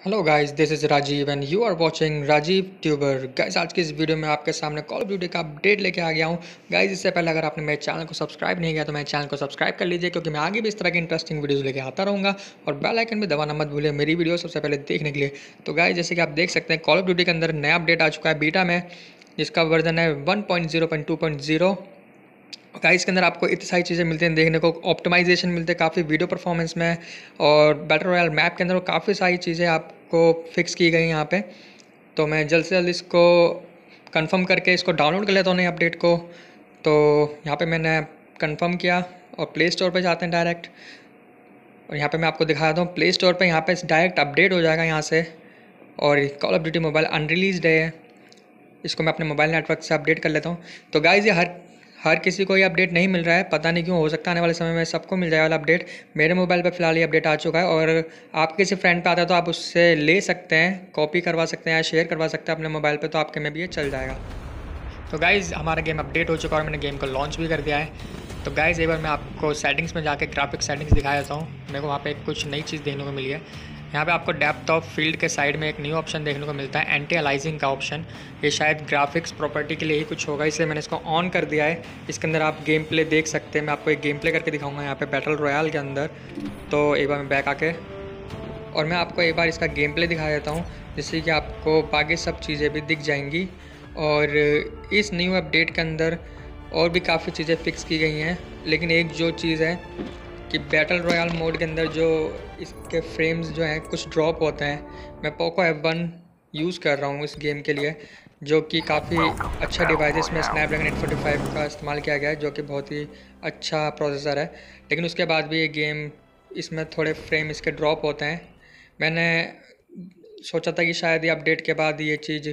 Hello guys this is Rajeev and you are watching Rajeev tuber guys आज की इस video में आपके सामने कॉल ऑफ़ ड्यूटी का अपडेट लेके आ गया हूँ। गाइस इससे पहले अगर आपने मेरे चैनल को सब्सक्राइब नहीं किया तो मेरे चैनल को सब्सक्राइब कर लीजिए क्योंकि मैं आगे भी इस तरह की इंटरेस्टिंग वीडियोज़ लेके आता रहूँगा और बेल आइकन भी दबाना मत भूलिए मेरी वीडियो सबसे पहले देखने के लिए। तो गाइस जैसे कि आप देख सकते हैं कॉल ऑफ़ ड्यूटी के अंदर नया अपडेट आ चुका है बीटा में। जिसका वर्जन है वन गाइस के अंदर आपको इतनी सारी चीज़ें मिलती हैं देखने को। ऑप्टिमाइजेशन मिलते हैं काफ़ी वीडियो परफॉर्मेंस में और बैटर रॉयल मैप के अंदर काफ़ी सारी चीज़ें आपको फिक्स की गई यहाँ पे। तो मैं जल्द से जल्द इसको कंफर्म करके इसको डाउनलोड कर लेता हूँ नई अपडेट को। तो यहाँ पे मैंने कंफर्म किया और प्ले स्टोर पर जाते हैं डायरेक्ट और यहाँ पर मैं आपको दिखाता हूँ प्ले स्टोर पर यहाँ पर डायरेक्ट अपडेट हो जाएगा यहाँ से। और call of duty mobile unreleased है। इसको मैं अपने मोबाइल नेटवर्क से अपडेट कर लेता हूँ। तो गाइज़ ये हर हर किसी को ये अपडेट नहीं मिल रहा है। पता नहीं क्यों, हो सकता आने वाले समय में सबको मिल जाए वाला अपडेट मेरे मोबाइल पर फ़िलहाल ये अपडेट आ चुका है और आप किसी फ्रेंड पे आता है तो आप उससे ले सकते हैं कॉपी करवा सकते हैं या शेयर करवा सकते हैं अपने मोबाइल पे तो आपके में भी ये चल जाएगा। तो गाइज़ हमारा गेम अपडेट हो चुका है और मैंने गेम को लॉन्च भी कर दिया है। तो गाइज़ एक बार मैं आपको सेटिंग्स में जाके ग्राफिक सेटिंग्स दिखा देता हूँ। मेरे को वहाँ पे कुछ नई चीज़ देखने को मिली है। यहाँ पे आपको डेप्थ ऑफ़ फ़ील्ड के साइड में एक न्यू ऑप्शन देखने को मिलता है एंटी अलाइजिंग का ऑप्शन ये शायद ग्राफिक्स प्रॉपर्टी के लिए ही कुछ होगा इसलिए मैंने इसको ऑन कर दिया है. इसके अंदर आप गेम प्ले देख सकते हैं. मैं आपको एक गेम प्ले करके दिखाऊँगा यहाँ पे बैटल रॉयल के अंदर. तो एक बार मैं बैक आके और मैं आपको एक बार इसका गेम प्ले दिखा देता हूँ, जिससे कि आपको बाकी सब चीज़ें भी दिख जाएँगी. और इस न्यू अपडेट के अंदर और भी काफ़ी चीज़ें फ़िक्स की गई हैं, लेकिन एक जो चीज़ है कि बैटल रॉयल मोड के अंदर जो इसके फ्रेम्स जो हैं, कुछ ड्रॉप होते हैं। मैं पोको एफ़ वन यूज़ कर रहा हूँ इस गेम के लिए, जो कि काफ़ी अच्छा डिवाइस है इसमें स्नैपड्रैगन एट फोर्टी फाइव का इस्तेमाल किया गया है, जो कि बहुत ही अच्छा प्रोसेसर है। लेकिन उसके बाद भी ये गेम इसमें थोड़े फ्रेम इसके ड्रॉप होते हैं। मैंने सोचा था कि शायद ये अपडेट के बाद ये चीज़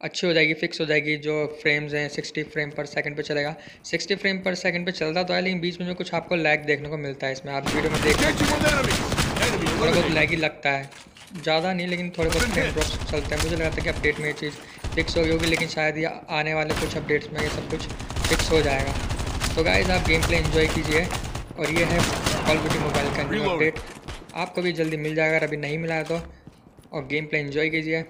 अच्छी हो जाएगी फिक्स हो जाएगी, जो फ्रेम्स हैं सिक्सटी फ्रेम पर सेकंड पे चलेगा। सिक्सटी फ्रेम पर सेकंड पे चलता तो है, लेकिन बीच में जो कुछ आपको लैग देखने को मिलता है इसमें। आप वीडियो में देख थोड़ा बहुत लैग ही लगता है। ज़्यादा नहीं, लेकिन थोड़े बहुत ड्रॉप्स चलते हैं। मुझे लगता है कि अपडेट में ये चीज़ फिक्स होगी होगी, लेकिन शायद ये आने वाले कुछ अपडेट्स में ये सब कुछ फिक्स हो जाएगा। तो गाइज़ आप गेम प्ले इन्जॉय कीजिए। और ये है कॉल ब्यूटी मोबाइल का न्यू अपडेट आपको भी जल्दी मिल जाएगा, अगर अभी नहीं मिला है तो। और गेम प्ले इन्जॉय कीजिए।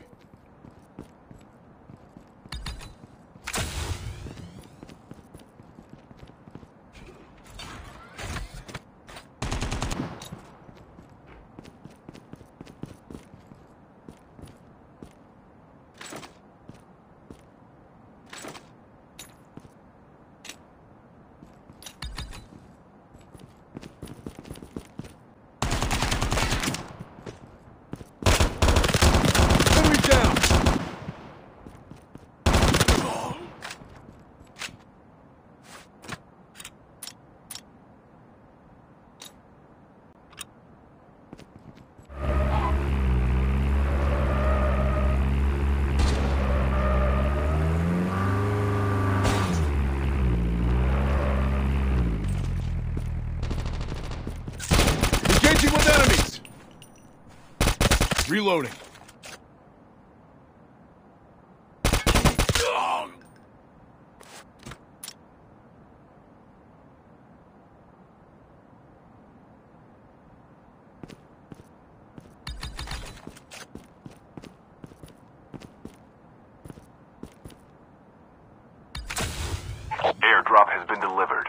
Reloading. Airdrop has been delivered.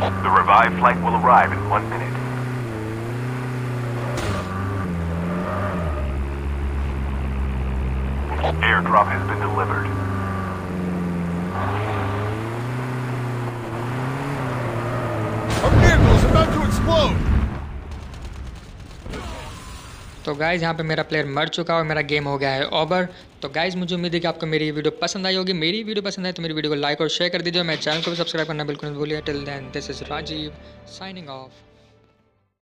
The revived flight will arrive in one minute. Airdrop has been delivered. तो गाइज़ यहाँ पे मेरा प्लेयर मर चुका है और मेरा गेम हो गया है ओवर तो गाइज़ मुझे उम्मीद है कि आपको मेरी वीडियो पसंद आई होगी। मेरी वीडियो पसंद आए तो मेरी वीडियो को लाइक और शेयर कर दीजिए मेरे चैनल को भी सब्सक्राइब करना बिल्कुल भूलिए. Till then this is Rajeev signing off